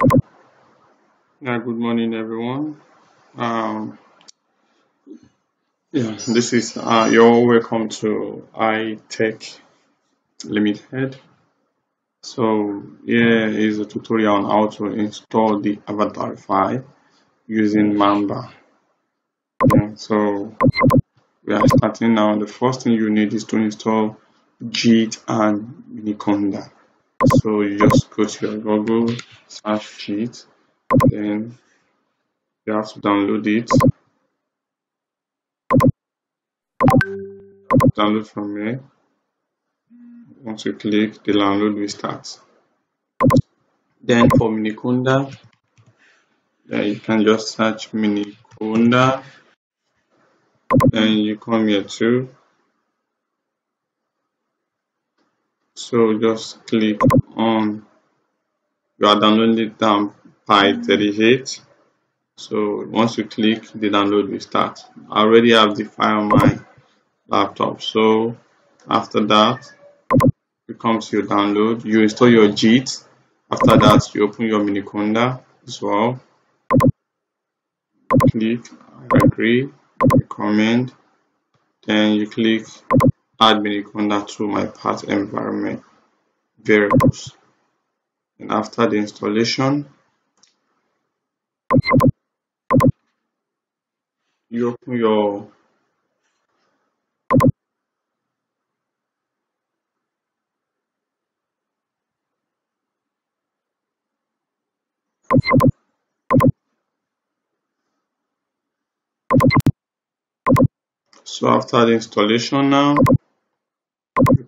Yeah, good morning, everyone. Um, yeah, this is uh, you're welcome to iTech Limited. So here is a tutorial on how to install the Avatarify using Mamba. Yeah, so we are starting now. The first thing you need is to install Git and Miniconda. So you just go to your Google, search Git, then you have to download it. Download from here. Once you click, the download will start. Then for Miniconda, you can just search Miniconda. Then you come here too. So just click on you are downloading down Pi 38. So once you click, the download will start. I already have the file on my laptop. So after that, you come to your download, you install your Git. After that, you open your Miniconda as well. Click, agree, recommend. Then you click add Miniconda to my path environment variables. And after the installation, you open your so after the installation now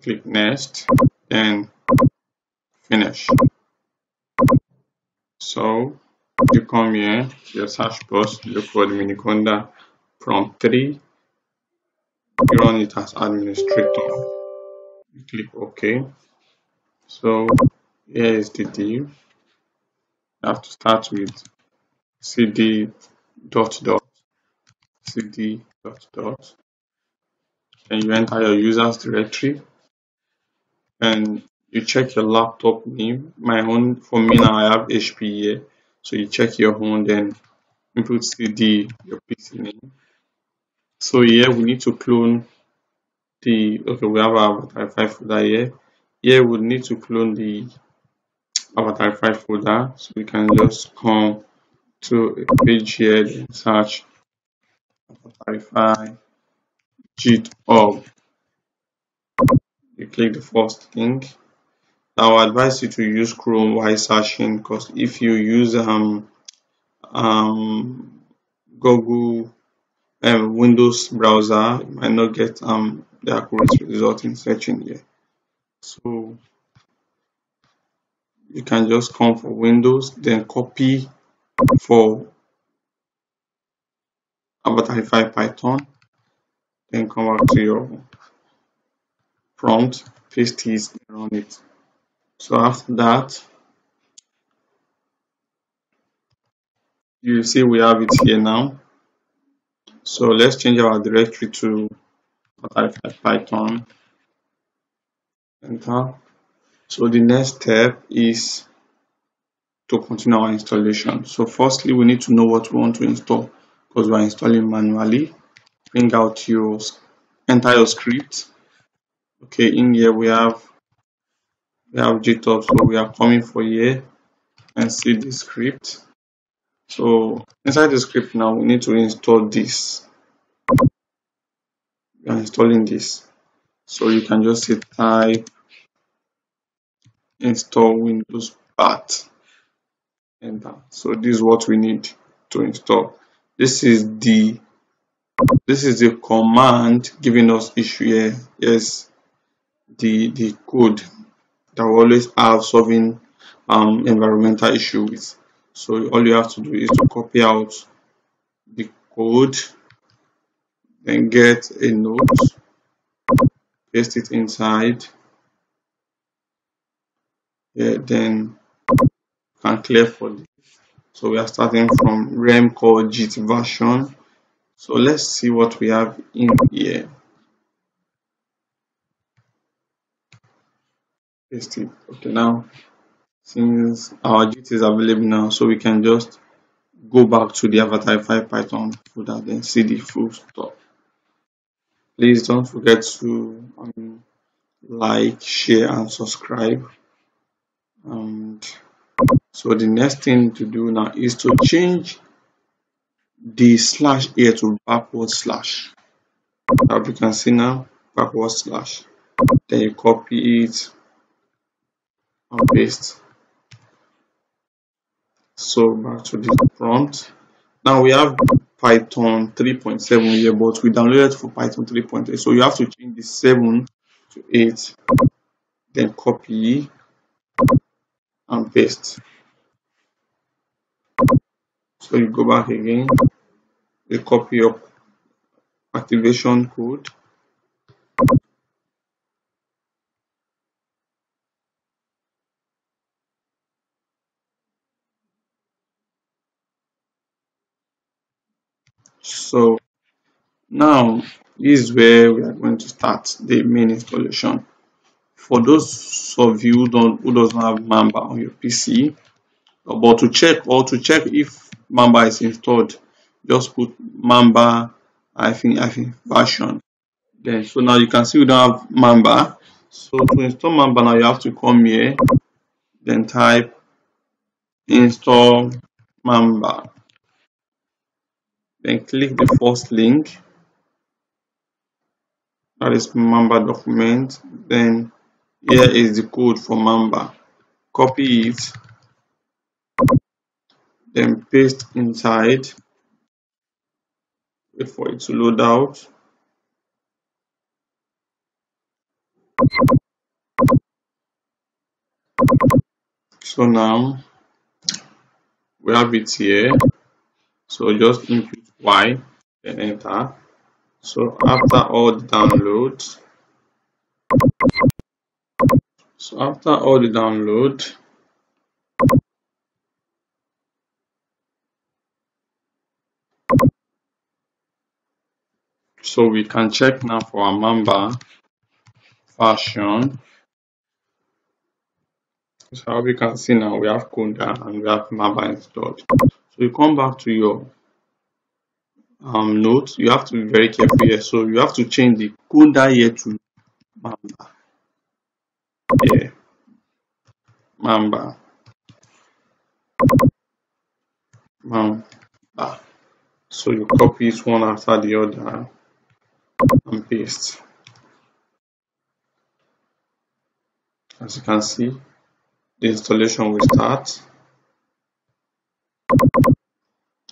click next then finish. So you come here your search box look for the miniconda prompt 3 you run it as administrator. You click ok. So here is the div you have to start with cd dot dot cd dot dot. And you enter your users directory and you check your laptop name. My own for me now i have hp so you check your own then input cd your pc name. So here we need to clone the okay we have our Avatarify folder here. Here we need to clone the Avatarify folder. So we can just come to a page here and search Avatarify GitHub. You click the first link. I advise you to use Chrome while searching because if you use um, um, Google um, Windows browser, you might not get um, the accurate result in searching here. So you can just come for Windows, then copy for Avatar Python then come back to your prompt paste it on it. So after that you see we have it here now. So let's change our directory to python. Enter. So the next step is to continue our installation. So firstly we need to know what we want to install because we're installing manually. Bring out your entire script okay in here we have we have github so we are coming for here and see the script. So inside the script now we need to install this. We are installing this. So you can just say type install windows path. Enter. So this is what we need to install. This is the this is the command giving us issue here. Yes the the code that we always have solving um environmental issues. so all you have to do is to copy out the code then get a note paste it inside yeah, then can clear for this so we are starting from rem called git version so let's see what we have in here. Paste it. Okay, now since our git is available now so we can just go back to the avatarify python folder then see the full stuff please don't forget to um, like share and subscribe. And so the next thing to do now is to change the slash here to backward slash. As you can see now backward slash. Then you copy it and paste. So back to this prompt. Now we have python 3.7 here but we downloaded for python 3.8 so you have to change the 7 to 8 then copy and paste. So you go back again you copy your activation code so now this is where we are going to start the main installation. For those of you who don't who doesn't have mamba on your pc but to check or to check if mamba is installed just put mamba I think I think version. Then so now you can see we don't have mamba. So to install mamba now you have to come here then type install mamba then click the first link. That is mamba document. Then here is the code for mamba. Copy it. Then paste inside. Wait for it to load out. So now we have it here so just input y then enter. So after all the download so after all the download so we can check now for our mamba version so we can see now we have Conda and we have mamba installed so you come back to your um, note. You have to be very careful here. So you have to change the Conda here to mamba. Yeah. Mamba. Mamba. So you copy it one after the other and paste. As you can see the installation will start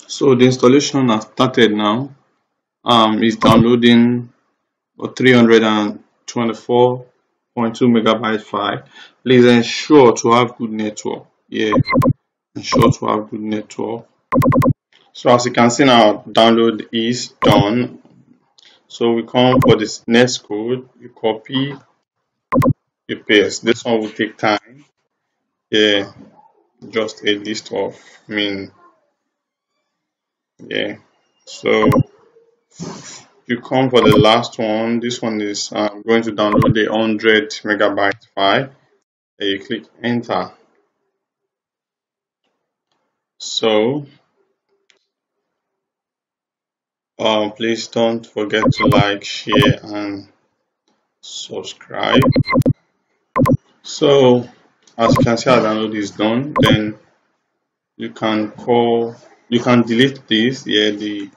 so the installation has started now. Um is downloading a 324.2 megabyte file. Please ensure to have good network. Yeah ensure to have good network. So as you can see now download is done. So we come for this next code. You copy you paste. This one will take time. Yeah just a list of mean yeah. So you come for the last one this one is uh, going to download the 100 megabyte file. And you click enter. So um, please don't forget to like share and subscribe. So as you can see our download is done then you can call you can delete this here the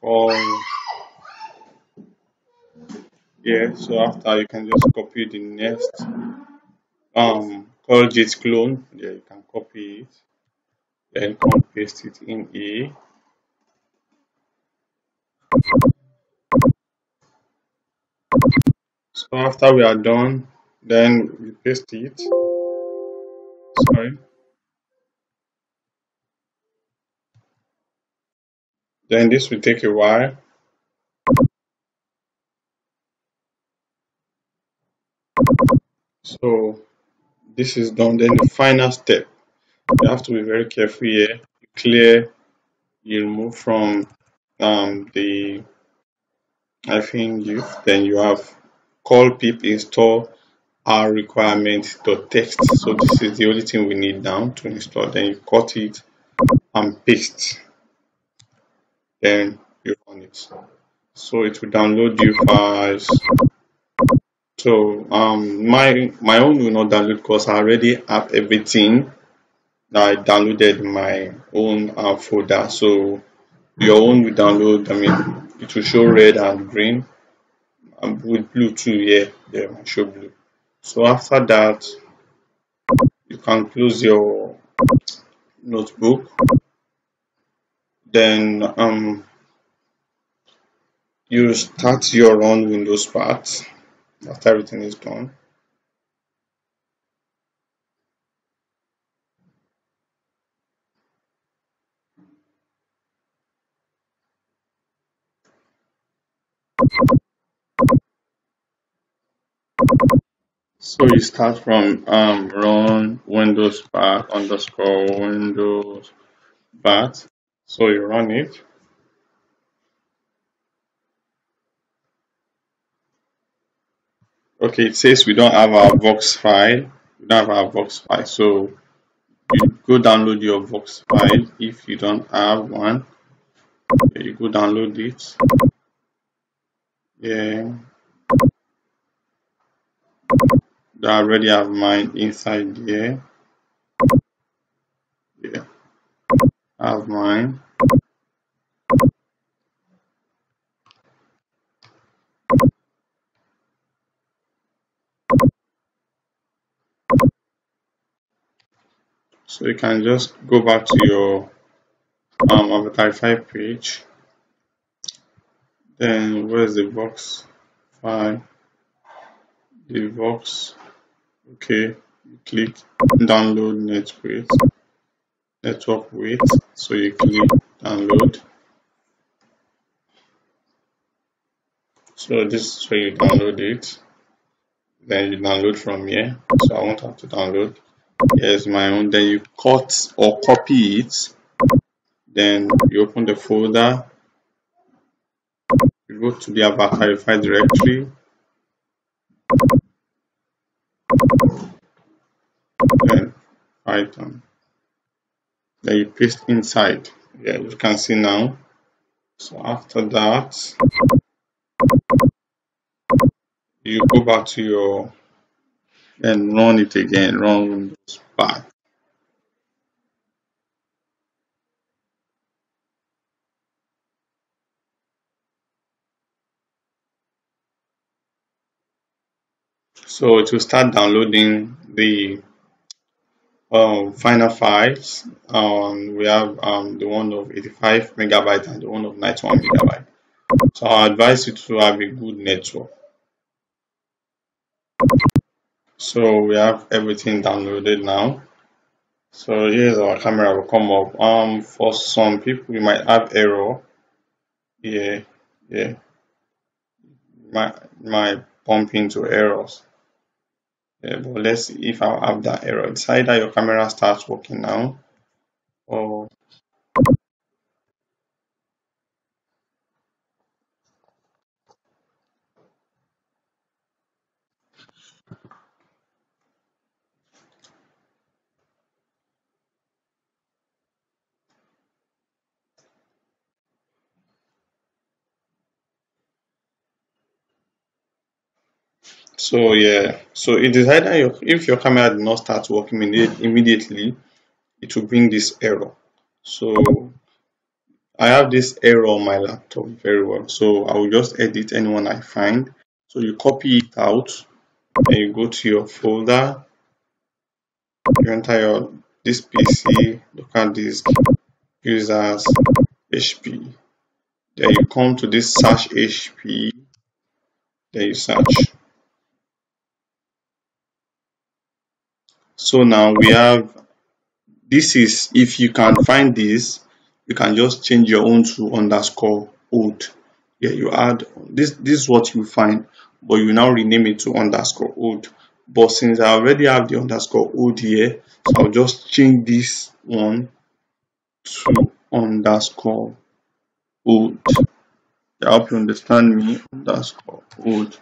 call. Yeah so after you can just copy the next um call git clone yeah you can copy it then paste it in here so after we are done then we paste it. Sorry then this will take a while. So this is done. Then the final step. You have to be very careful here. You clear you remove from um the I think you then you have call pip install our requirement.txt. So this is the only thing we need now to install. Then you cut it and paste. Then you run it. So it will download your files. So um my my own will not download because I already have everything I downloaded my own uh, folder. So your own will download. I mean, it will show red and green, and with blue too. Yeah, yeah, show blue. So after that, you can close your notebook. Then um, you start your own Windows part after everything is done. So you start from um, run windows bat underscore windows bat. So you run it. Okay, it says we don't have our Vox file. We don't have our Vox file. So you go download your Vox file if you don't have one. Okay, you go download it. Yeah. I already have mine inside there. Yeah. I have mine. So you can just go back to your um, Avatarify page. Then where's the Vox file? The Vox. Okay, you click download network network weight. So you click download. So this is where you download it. Then you download from here. So I won't have to download here's my own then you cut or copy it then you open the folder you go to the Avatarify directory then Python. You paste inside. Yeah you can see now. So after that you go back to your and run it again, run Windows back. So it will start downloading the um, final files. Um, we have um, the one of 85 megabyte and the one of 91 megabyte. So I advise you to have a good network. So we have everything downloaded now. So here's our camera will come up. Um, for some people, you might have error. Yeah, yeah. Might might bump into errors. Yeah, but let's see if I have that error. It's either your camera starts working now, or So yeah, so it is either your, if your camera did not start working immediately, it will bring this error. So I have this error on my laptop very well. So I will just edit anyone I find. So you copy it out and you go to your folder. You enter your this PC, local disk, users, HP. Then you come to this search HP. Then you search. So now we have, this is, if you can find this, you can just change your own to underscore old. Yeah, you add, this, this is what you find, but you now rename it to underscore old. But since I already have the underscore old here, so I'll just change this one to underscore old. I hope you understand me, underscore old.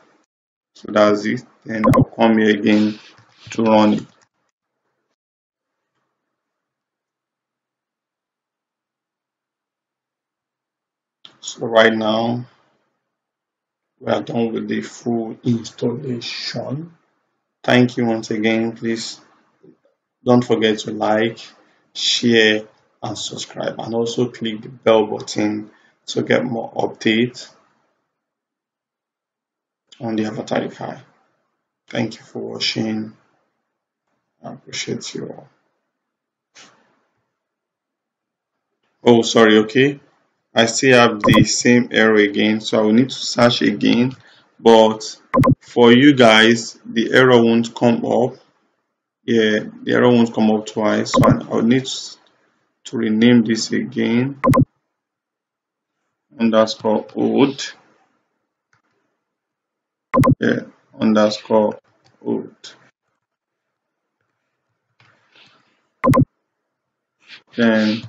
so that's it then I'll come here again to run it so right now we are done with the full installation thank you once again please don't forget to like share and subscribe and also click the bell button to get more updates on the Avatarify. Thank you for watching. I appreciate you all. Oh, sorry, okay. I still have the same error again, so I will need to search again. But for you guys, the error won't come up. Yeah, the error won't come up twice. So I'll need to rename this again. Underscore old. Yeah, underscore old. Then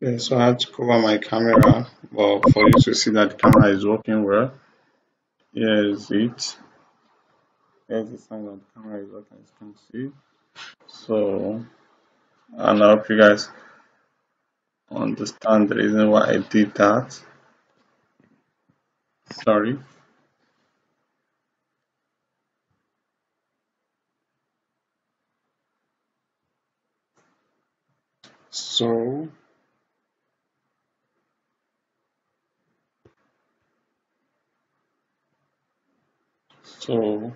Yeah, so I had to cover my camera, but for you to see that the camera is working well, here is it. Here's the sign that the camera is working, as you can see. So, and I hope you guys understand the reason why I did that. Sorry. So, so